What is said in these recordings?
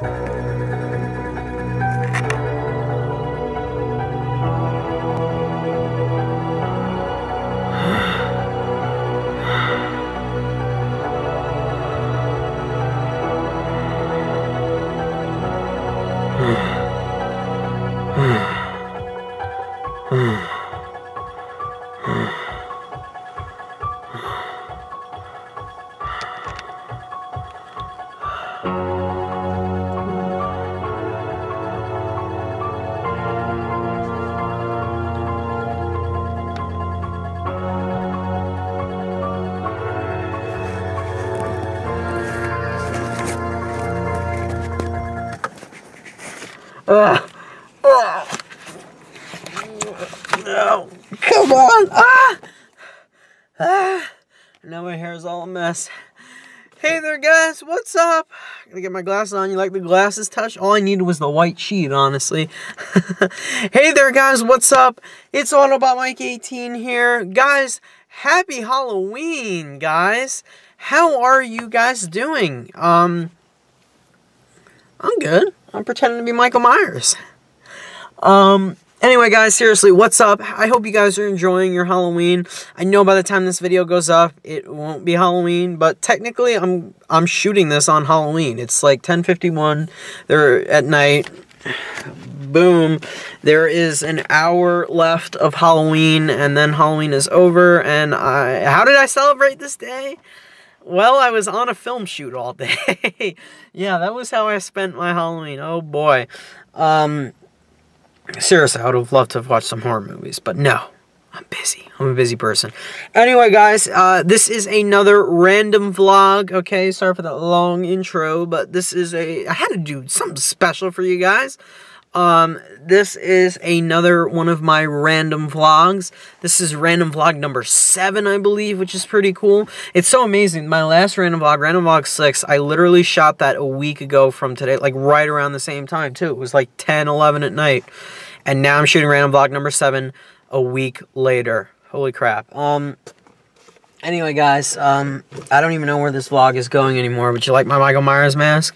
Música Ugh. No. Come on. Ah. Ah. Now my hair's all a mess. Hey there, guys. What's up? I'm Gonna get my glasses on. You like the glasses touch? All I needed was the white sheet, honestly. hey there, guys. What's up? It's Autobot Mike 18 here. Guys, happy Halloween, guys. How are you guys doing? Um, I'm good. I'm pretending to be Michael Myers. Um, anyway, guys, seriously, what's up? I hope you guys are enjoying your Halloween. I know by the time this video goes up, it won't be Halloween, but technically, I'm I'm shooting this on Halloween. It's like 10:51. They're at night. Boom. There is an hour left of Halloween, and then Halloween is over. And I, how did I celebrate this day? Well, I was on a film shoot all day. yeah, that was how I spent my Halloween. Oh boy. Um, seriously, I would have loved to have watched some horror movies, but no. I'm busy. I'm a busy person. Anyway, guys, uh, this is another random vlog. Okay, sorry for that long intro, but this is a... I had to do something special for you guys. Um, this is another one of my random vlogs. This is random vlog number seven, I believe, which is pretty cool. It's so amazing. My last random vlog, random vlog six, I literally shot that a week ago from today, like right around the same time too. It was like 10, 11 at night. And now I'm shooting random vlog number seven a week later. Holy crap. Um, anyway, guys, um, I don't even know where this vlog is going anymore. Would you like my Michael Myers mask?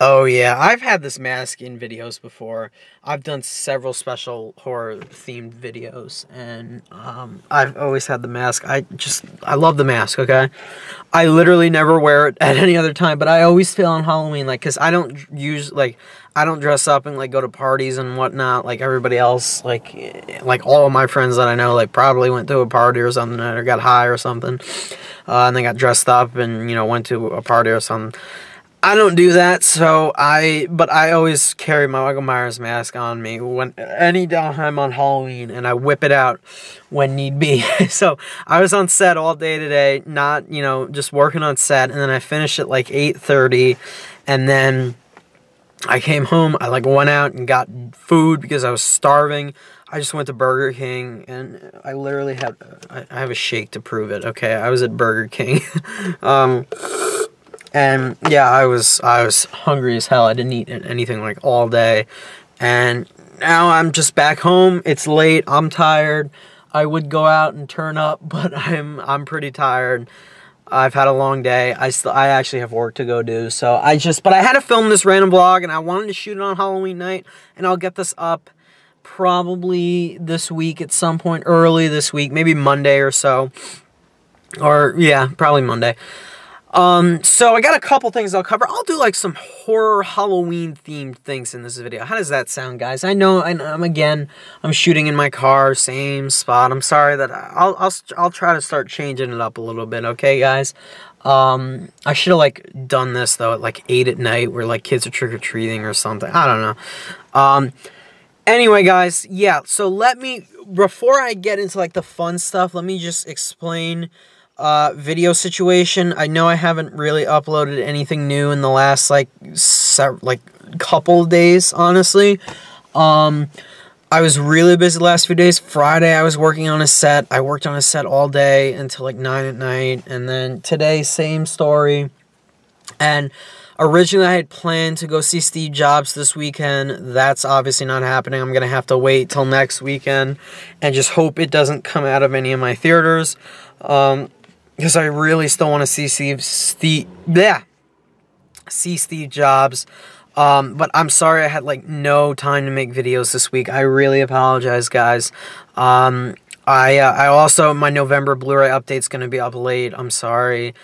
Oh yeah, I've had this mask in videos before. I've done several special horror themed videos and um, I've always had the mask. I just, I love the mask, okay? I literally never wear it at any other time, but I always feel on Halloween, like, cause I don't use, like, I don't dress up and like go to parties and whatnot like everybody else. Like, like all of my friends that I know, like probably went to a party or something or got high or something. Uh, and they got dressed up and, you know, went to a party or something. I don't do that, so I, but I always carry my Michael Myers mask on me when, any time on Halloween, and I whip it out when need be. so, I was on set all day today, not, you know, just working on set, and then I finished at like 8.30, and then I came home, I like went out and got food because I was starving. I just went to Burger King, and I literally had, I, I have a shake to prove it, okay? I was at Burger King. um... And yeah, I was I was hungry as hell. I didn't eat anything like all day. And now I'm just back home. It's late. I'm tired. I would go out and turn up, but I'm I'm pretty tired. I've had a long day. I still I actually have work to go do. So I just but I had to film this random vlog and I wanted to shoot it on Halloween night and I'll get this up probably this week at some point early this week, maybe Monday or so. Or yeah, probably Monday. Um, so I got a couple things I'll cover. I'll do like some horror Halloween themed things in this video. How does that sound, guys? I know I, am again, I'm shooting in my car, same spot. I'm sorry that I'll, I'll, I'll try to start changing it up a little bit. Okay, guys? Um, I should have like done this though at like eight at night where like kids are trick-or-treating or something. I don't know. Um, anyway, guys, yeah. So let me, before I get into like the fun stuff, let me just explain uh, video situation. I know I haven't really uploaded anything new in the last like like couple days, honestly. Um, I was really busy the last few days. Friday, I was working on a set. I worked on a set all day until like 9 at night. And then today, same story. And originally, I had planned to go see Steve Jobs this weekend. That's obviously not happening. I'm going to have to wait till next weekend and just hope it doesn't come out of any of my theaters. Um, because I really still want to see Steve, Steve, yeah, see Steve Jobs. Um, but I'm sorry I had like no time to make videos this week. I really apologize, guys. Um, I uh, I also my November Blu-ray update's gonna be up late. I'm sorry.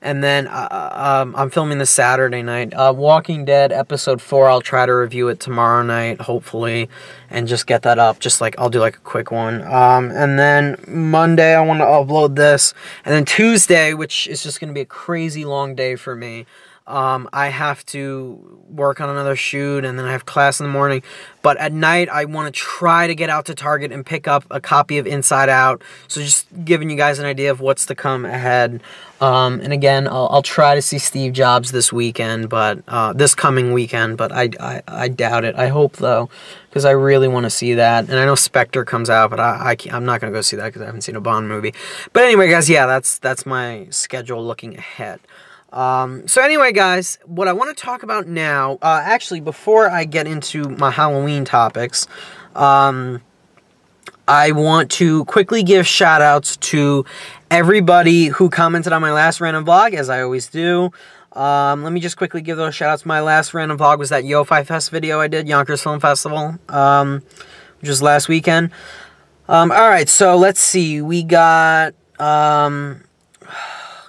And then uh, um, I'm filming this Saturday night. Uh, Walking Dead episode four. I'll try to review it tomorrow night, hopefully, and just get that up. Just like I'll do like a quick one. Um, and then Monday I want to upload this, and then Tuesday, which is just gonna be a crazy long day for me. Um, I have to work on another shoot and then I have class in the morning. But at night, I want to try to get out to Target and pick up a copy of Inside Out. So just giving you guys an idea of what's to come ahead. Um, and again, I'll, I'll, try to see Steve Jobs this weekend, but uh, this coming weekend. But I, I, I doubt it. I hope though, because I really want to see that. And I know Spectre comes out, but I, I am not gonna go see that because I haven't seen a Bond movie. But anyway, guys, yeah, that's that's my schedule looking ahead. Um, so anyway, guys, what I want to talk about now, uh, actually, before I get into my Halloween topics, um, I want to quickly give shout outs to everybody who commented on my last random vlog, as I always do. Um, let me just quickly give those shout outs. My last random vlog was that Yo-Fi Fest video I did, Yonkers Film Festival, um, which was last weekend. Um, alright, so let's see. We got, um,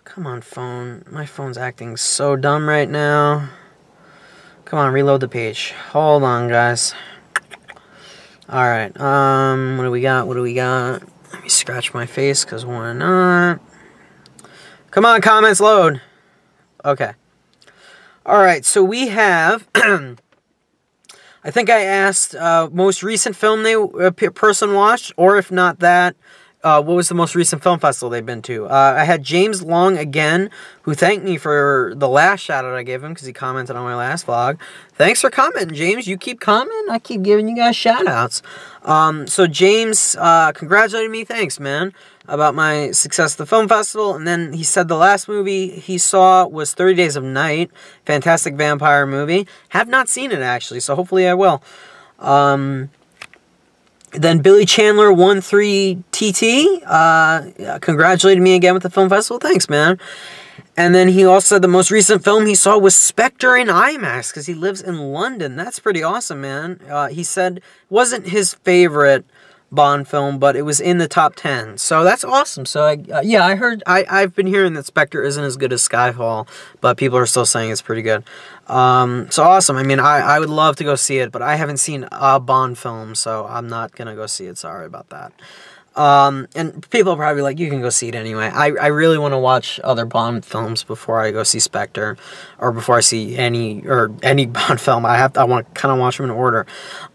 Come on, phone. My phone's acting so dumb right now. Come on, reload the page. Hold on, guys. Alright, um, what do we got? What do we got? Let me scratch my face, because why not? Come on, comments, load. Okay. Alright, so we have... I think I asked uh, most recent film they uh, person watched, or if not that, uh, what was the most recent film festival they've been to? Uh, I had James Long again, who thanked me for the last shout out I gave him because he commented on my last vlog. Thanks for commenting, James. You keep commenting, I keep giving you guys shout outs. Um, so, James uh, congratulated me. Thanks, man, about my success at the film festival. And then he said the last movie he saw was 30 Days of Night. Fantastic vampire movie. Have not seen it, actually, so hopefully I will. Um, then Billy Chandler won 3 TT. Uh, congratulated me again with the film festival. Thanks, man. And then he also said the most recent film he saw was Spectre in IMAX because he lives in London. That's pretty awesome, man. Uh, he said wasn't his favorite Bond film, but it was in the top 10. So that's awesome. So, I, uh, yeah, I heard, I, I've been hearing that Spectre isn't as good as Skyfall, but people are still saying it's pretty good. Um, so awesome. I mean, I, I would love to go see it, but I haven't seen a Bond film, so I'm not going to go see it. Sorry about that. Um, and people probably like, you can go see it anyway. I, I really want to watch other Bond films before I go see Spectre, or before I see any, or any Bond film. I have to, I want to kind of watch them in order.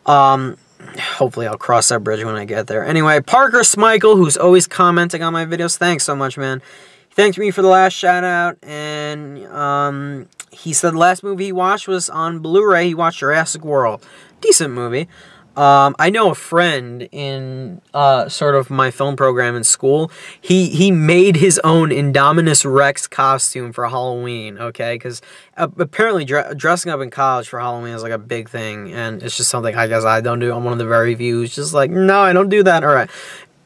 Um, hopefully I'll cross that bridge when I get there. Anyway, Parker Smichael, who's always commenting on my videos, thanks so much, man. He thanked me for the last shout out, and um, he said the last movie he watched was on Blu-ray. He watched Jurassic World. Decent movie. Um, I know a friend in uh, sort of my film program in school. He he made his own Indominus Rex costume for Halloween. Okay, because uh, apparently dressing up in college for Halloween is like a big thing, and it's just something I guess I don't do. I'm one of the very few who's just like, no, I don't do that. All right.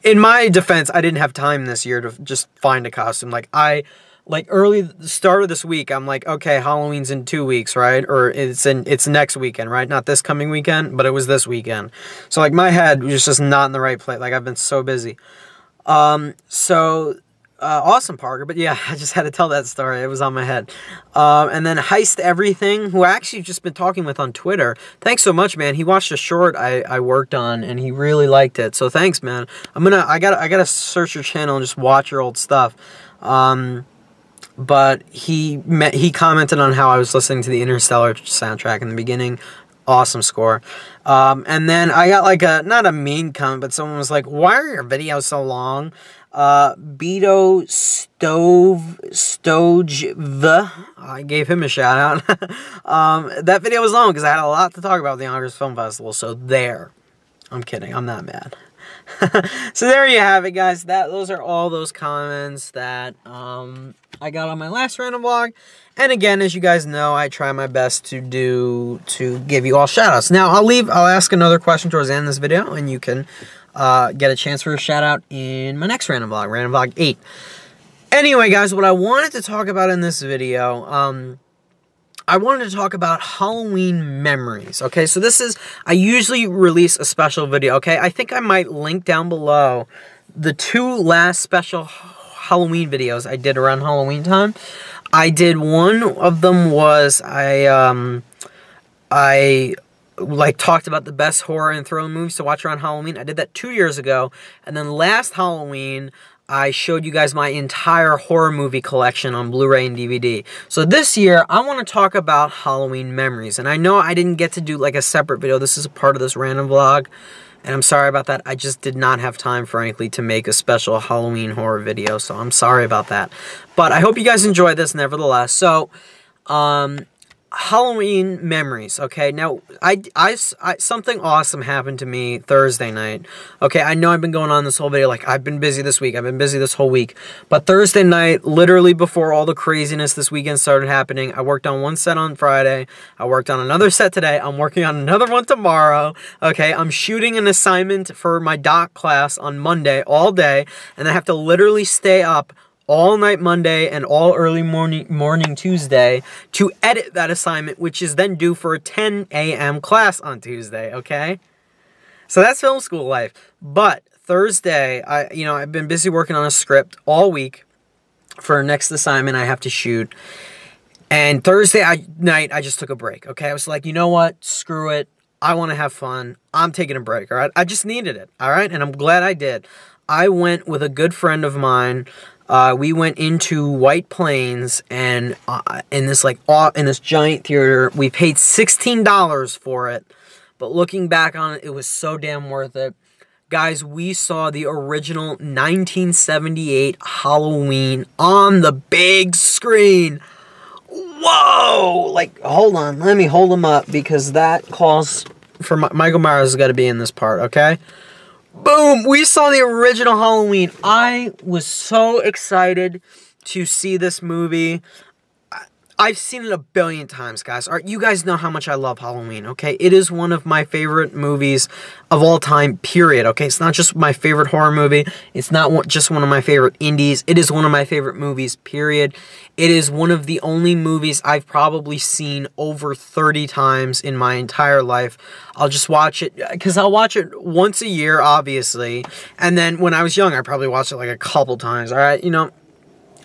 In my defense, I didn't have time this year to just find a costume. Like I like early start of this week, I'm like, okay, Halloween's in two weeks, right? Or it's in it's next weekend, right? Not this coming weekend, but it was this weekend. So like my head was just not in the right place. Like I've been so busy. Um, so uh, awesome Parker, but yeah, I just had to tell that story. It was on my head. Um, and then Heist Everything, who I actually just been talking with on Twitter. Thanks so much, man. He watched a short I, I worked on and he really liked it. So thanks, man. I'm gonna I gotta I gotta search your channel and just watch your old stuff. Um, but he met, he commented on how I was listening to the Interstellar soundtrack in the beginning. Awesome score. Um, and then I got like a not a mean comment, but someone was like, "Why are your videos so long?" Uh, Beto Stove Stoge the I gave him a shout out. um, that video was long because I had a lot to talk about the Yonkers Film Festival. So there, I'm kidding. I'm not mad. so there you have it, guys. That those are all those comments that um, I got on my last random vlog. And again, as you guys know, I try my best to do to give you all shoutouts. Now, I'll leave. I'll ask another question towards the end of this video, and you can uh, get a chance for a shout out in my next random vlog, random vlog eight. Anyway, guys, what I wanted to talk about in this video. Um, I wanted to talk about Halloween memories. Okay, so this is, I usually release a special video. Okay, I think I might link down below the two last special Halloween videos I did around Halloween time. I did one of them was I, um, I like talked about the best horror and thriller movies to watch around Halloween. I did that two years ago, and then last Halloween I showed you guys my entire horror movie collection on Blu-ray and DVD. So this year, I want to talk about Halloween memories. And I know I didn't get to do like a separate video. This is a part of this random vlog. And I'm sorry about that. I just did not have time, frankly, to make a special Halloween horror video. So I'm sorry about that. But I hope you guys enjoy this nevertheless. So, um, Halloween memories. Okay, now I, I, I, something awesome happened to me Thursday night. Okay, I know I've been going on this whole video like I've been busy this week. I've been busy this whole week, but Thursday night, literally before all the craziness this weekend started happening, I worked on one set on Friday. I worked on another set today. I'm working on another one tomorrow. Okay, I'm shooting an assignment for my doc class on Monday all day, and I have to literally stay up all night Monday and all early morning morning Tuesday to edit that assignment, which is then due for a 10 a.m. class on Tuesday, okay? So that's film school life. But Thursday, I you know, I've been busy working on a script all week for next assignment I have to shoot. And Thursday I, night, I just took a break, okay? I was like, you know what? Screw it. I want to have fun. I'm taking a break, all right? I just needed it, all right? And I'm glad I did. I went with a good friend of mine uh, we went into White Plains and uh, in this like in this giant theater, we paid sixteen dollars for it. But looking back on it, it was so damn worth it. Guys, we saw the original 1978 Halloween on the big screen. Whoa! Like, hold on. Let me hold them up because that calls for Michael Myers has got to be in this part, okay? Boom! We saw the original Halloween. I was so excited to see this movie. I've seen it a billion times, guys. All right, you guys know how much I love Halloween, okay? It is one of my favorite movies of all time, period, okay? It's not just my favorite horror movie. It's not just one of my favorite indies. It is one of my favorite movies, period. It is one of the only movies I've probably seen over 30 times in my entire life. I'll just watch it, because I'll watch it once a year, obviously. And then when I was young, I probably watched it like a couple times, all right? You know,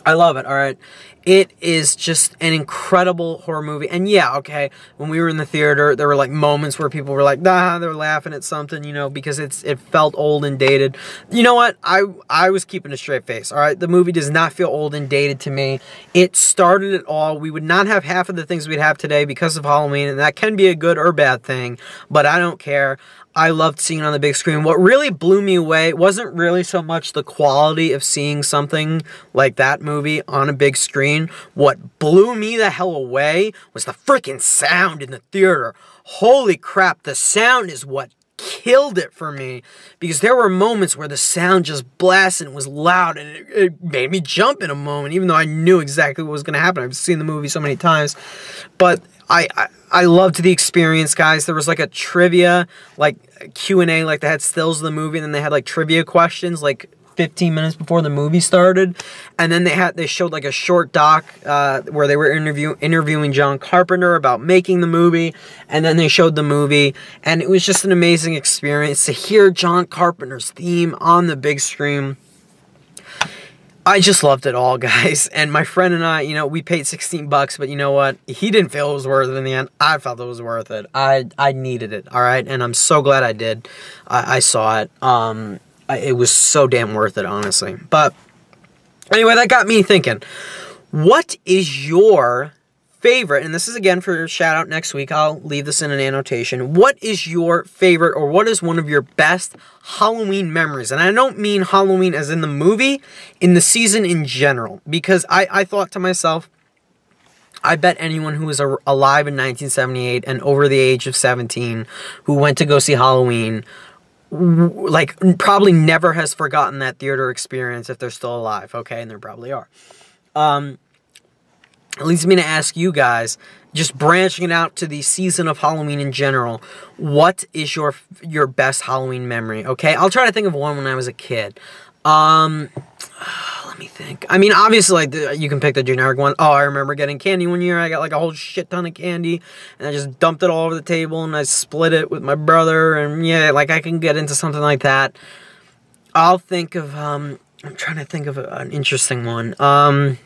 I love it, all right? It is just an incredible horror movie. And yeah, okay, when we were in the theater, there were like moments where people were like, nah, they're laughing at something, you know, because it's it felt old and dated. You know what? I I was keeping a straight face, all right? The movie does not feel old and dated to me. It started it all. We would not have half of the things we'd have today because of Halloween, and that can be a good or bad thing, but I don't care. I loved seeing it on the big screen. What really blew me away wasn't really so much the quality of seeing something like that movie on a big screen. What blew me the hell away was the freaking sound in the theater. Holy crap, the sound is what killed it for me because there were moments where the sound just blasted and was loud and it, it made me jump in a moment even though I knew exactly what was going to happen. I've seen the movie so many times. But I, I I loved the experience, guys. There was like a trivia, like Q and A, like they had stills of the movie, and then they had like trivia questions, like 15 minutes before the movie started, and then they had they showed like a short doc uh, where they were interview interviewing John Carpenter about making the movie, and then they showed the movie, and it was just an amazing experience to hear John Carpenter's theme on the big screen I just loved it all, guys. And my friend and I, you know, we paid 16 bucks, but you know what? He didn't feel it was worth it in the end. I felt it was worth it. I I needed it, all right? And I'm so glad I did. I, I saw it. Um, I, it was so damn worth it, honestly. But anyway, that got me thinking. What is your favorite, and this is again for a shout out next week, I'll leave this in an annotation. What is your favorite or what is one of your best Halloween memories? And I don't mean Halloween as in the movie, in the season in general. Because I, I thought to myself, I bet anyone who was alive in 1978 and over the age of 17 who went to go see Halloween like probably never has forgotten that theater experience if they're still alive okay and they probably are um leads me to ask you guys, just branching it out to the season of Halloween in general, what is your your best Halloween memory? Okay, I'll try to think of one when I was a kid. Um, let me think. I mean, obviously, like the, you can pick the generic one. Oh, I remember getting candy one year. I got like a whole shit ton of candy, and I just dumped it all over the table, and I split it with my brother. And yeah, like I can get into something like that. I'll think of. um I'm trying to think of an interesting one. Um.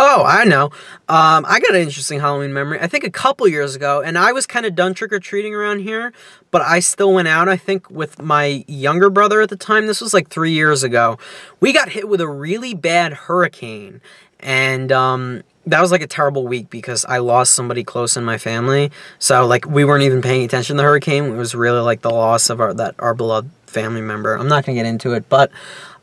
Oh, I know. Um, I got an interesting Halloween memory. I think a couple years ago, and I was kind of done trick or treating around here, but I still went out. I think with my younger brother at the time. This was like three years ago. We got hit with a really bad hurricane, and um, that was like a terrible week because I lost somebody close in my family. So like we weren't even paying attention to the hurricane. It was really like the loss of our that our beloved family member. I'm not gonna get into it, but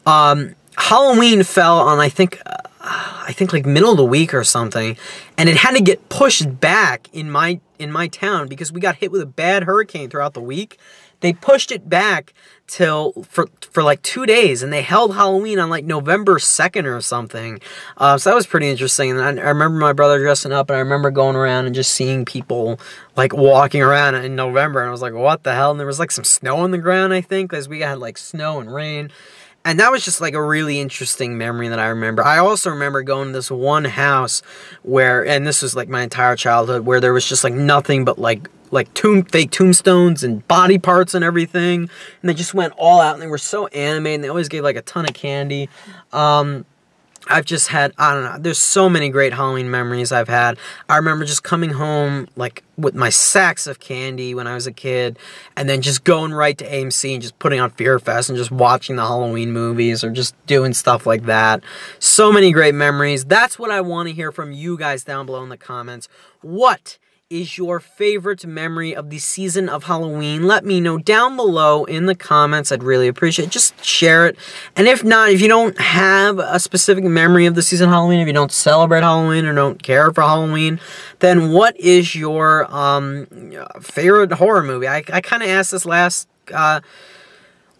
um, Halloween fell on I think. Uh, I think like middle of the week or something, and it had to get pushed back in my in my town because we got hit with a bad hurricane throughout the week. They pushed it back till for for like two days, and they held Halloween on like November second or something. Uh, so that was pretty interesting. And I, I remember my brother dressing up, and I remember going around and just seeing people like walking around in November, and I was like, "What the hell?" And there was like some snow on the ground, I think, because we had like snow and rain. And that was just like a really interesting memory that I remember. I also remember going to this one house where, and this was like my entire childhood, where there was just like nothing but like like tomb fake tombstones and body parts and everything. And they just went all out and they were so animated and they always gave like a ton of candy. Um, I've just had, I don't know, there's so many great Halloween memories I've had. I remember just coming home, like, with my sacks of candy when I was a kid, and then just going right to AMC and just putting on Fear Fest and just watching the Halloween movies or just doing stuff like that. So many great memories. That's what I want to hear from you guys down below in the comments. What is your favorite memory of the season of Halloween? Let me know down below in the comments. I'd really appreciate it. Just share it. And if not, if you don't have a specific memory of the season of Halloween, if you don't celebrate Halloween or don't care for Halloween, then what is your um, favorite horror movie? I, I kind of asked this last... Uh,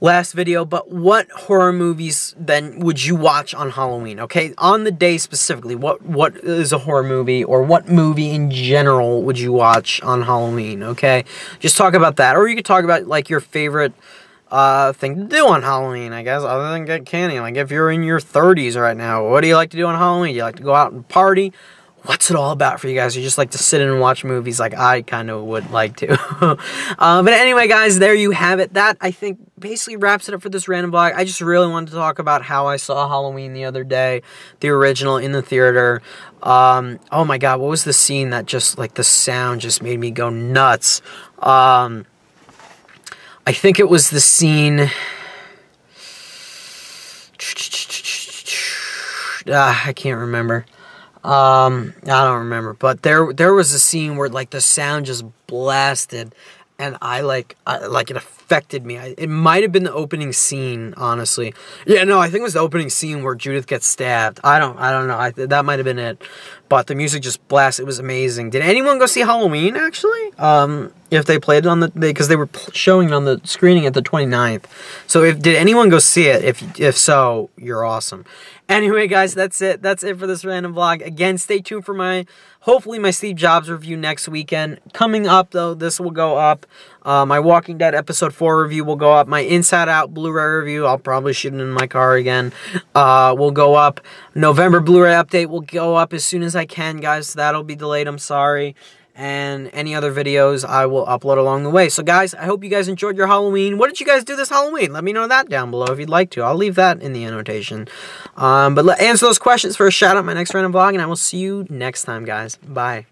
last video, but what horror movies then would you watch on Halloween? Okay, on the day specifically, what what is a horror movie or what movie in general would you watch on Halloween? Okay, just talk about that, or you could talk about like your favorite uh, thing to do on Halloween, I guess, other than get candy. Like if you're in your 30s right now, what do you like to do on Halloween? Do you like to go out and party? What's it all about for you guys? You just like to sit in and watch movies like I kind of would like to. uh, but anyway, guys, there you have it. That, I think, basically wraps it up for this random vlog. I just really wanted to talk about how I saw Halloween the other day, the original in the theater. Um, oh my god, what was the scene that just, like, the sound just made me go nuts? Um, I think it was the scene... Uh, I can't remember. Um, I don't remember, but there there was a scene where like the sound just blasted, and I like I, like it affected me. I, it might have been the opening scene, honestly. Yeah, no, I think it was the opening scene where Judith gets stabbed. I don't I don't know. I, that might have been it, but the music just blasted. It was amazing. Did anyone go see Halloween actually? Um, if they played it on the because they, they, were showing it on the screening at the 29th. So if did anyone go see it? If if so, you're awesome. Anyway, guys, that's it. That's it for this random vlog. Again, stay tuned for my, hopefully my Steve Jobs review next weekend. Coming up, though, this will go up. Uh, my Walking Dead Episode 4 review will go up. My Inside Out Blu-ray review, I'll probably shoot it in my car again, uh, will go up. November Blu-ray update will go up as soon as I can, guys. That'll be delayed, I'm sorry and any other videos I will upload along the way. So guys, I hope you guys enjoyed your Halloween. What did you guys do this Halloween? Let me know that down below if you'd like to. I'll leave that in the annotation. Um, but let, answer those questions for a shout out my next random vlog, and I will see you next time, guys. Bye.